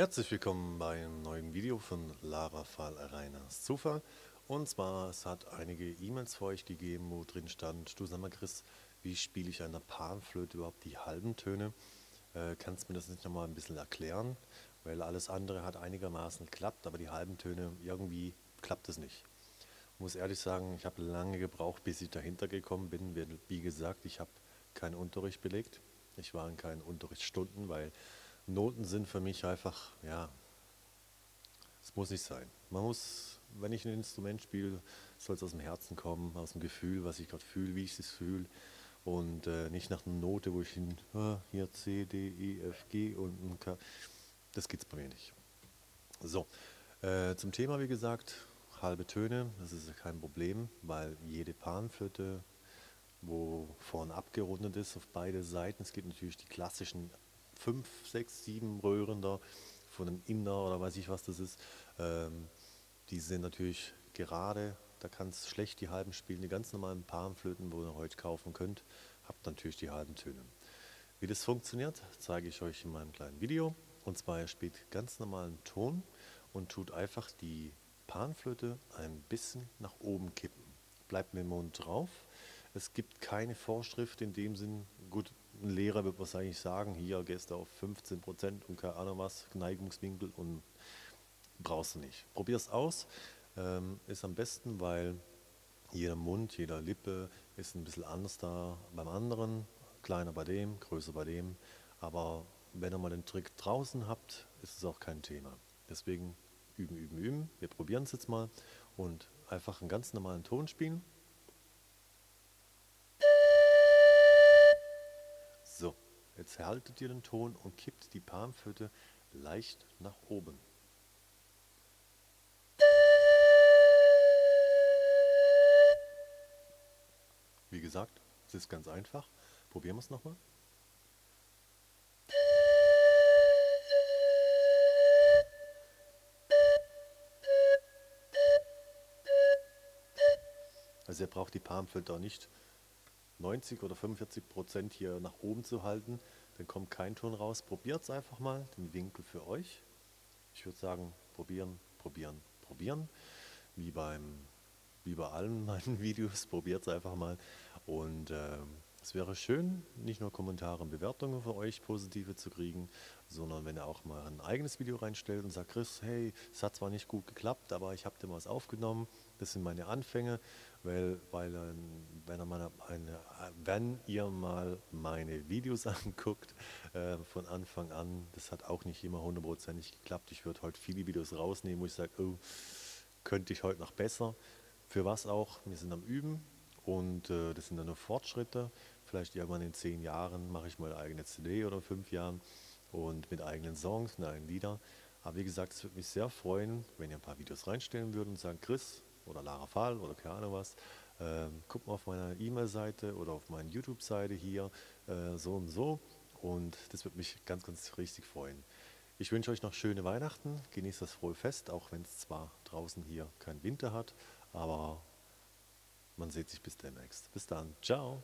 Herzlich willkommen bei einem neuen Video von Lara Fall Reiners Zufall. Und zwar, es hat einige E-Mails für euch gegeben, wo drin stand, du sag mal Chris, wie spiele ich an der Panflöte überhaupt die halben Töne? Äh, kannst du mir das nicht nochmal ein bisschen erklären? Weil alles andere hat einigermaßen geklappt, aber die halben Töne, irgendwie klappt es nicht. Ich muss ehrlich sagen, ich habe lange gebraucht, bis ich dahinter gekommen bin. Wie gesagt, ich habe keinen Unterricht belegt. Ich war in keinen Unterrichtsstunden, weil Noten sind für mich einfach, ja, es muss nicht sein. Man muss, wenn ich ein Instrument spiele, soll es aus dem Herzen kommen, aus dem Gefühl, was ich gerade fühle, wie ich es fühle. Und äh, nicht nach einer Note, wo ich hin, ah, hier C, D, E, F, G und ein K. Das geht es bei mir nicht. So, äh, zum Thema, wie gesagt, halbe Töne, das ist kein Problem, weil jede Panflöte, wo vorne abgerundet ist auf beide Seiten, es gibt natürlich die klassischen fünf, sechs, sieben Röhren da von einem Inder oder weiß ich was das ist. Ähm, die sind natürlich gerade, da kann es schlecht die halben spielen. Die ganz normalen Panflöten, wo ihr heute kaufen könnt, habt natürlich die halben Töne. Wie das funktioniert, zeige ich euch in meinem kleinen Video. Und zwar, ihr spielt ganz normalen Ton und tut einfach die Panflöte ein bisschen nach oben kippen. Bleibt mit dem Mund drauf. Es gibt keine Vorschrift in dem Sinn, gut, ein Lehrer wird wahrscheinlich sagen, hier gehst du auf 15 Prozent und keine Ahnung was, Neigungswinkel und brauchst du nicht. Probier es aus, ähm, ist am besten, weil jeder Mund, jeder Lippe ist ein bisschen anders da beim anderen, kleiner bei dem, größer bei dem, aber wenn ihr mal den Trick draußen habt, ist es auch kein Thema. Deswegen üben, üben, üben. Wir probieren es jetzt mal und einfach einen ganz normalen Ton spielen. Jetzt haltet ihr den Ton und kippt die Panflöte leicht nach oben. Wie gesagt, es ist ganz einfach. Probieren wir es nochmal. Also ihr braucht die Palmfilter nicht 90 oder 45 Prozent hier nach oben zu halten, dann kommt kein Ton raus. Probiert es einfach mal, den Winkel für euch. Ich würde sagen, probieren, probieren, probieren. Wie, beim, wie bei allen meinen Videos, probiert es einfach mal. Und äh, es wäre schön, nicht nur Kommentare und Bewertungen für euch positive zu kriegen, sondern wenn ihr auch mal ein eigenes Video reinstellt und sagt, Chris, hey, es hat zwar nicht gut geklappt, aber ich habe dir was aufgenommen, das sind meine Anfänge, weil, weil wenn, ihr mal eine, wenn ihr mal meine Videos anguckt, äh, von Anfang an, das hat auch nicht immer hundertprozentig geklappt. Ich würde heute viele Videos rausnehmen, wo ich sage, oh, könnte ich heute noch besser. Für was auch? Wir sind am Üben und äh, das sind dann nur Fortschritte. Vielleicht irgendwann in zehn Jahren mache ich mal eine eigene CD oder fünf Jahren und mit eigenen Songs, mit eigenen Liedern. Aber wie gesagt, es würde mich sehr freuen, wenn ihr ein paar Videos reinstellen würdet und sagen, Chris oder Lara Fall oder keine Ahnung was, ähm, guckt mal auf meiner E-Mail-Seite oder auf meiner YouTube-Seite hier äh, so und so. Und das würde mich ganz, ganz richtig freuen. Ich wünsche euch noch schöne Weihnachten, genießt das frohe Fest, auch wenn es zwar draußen hier kein Winter hat, aber man sieht sich bis demnächst. Bis dann, ciao.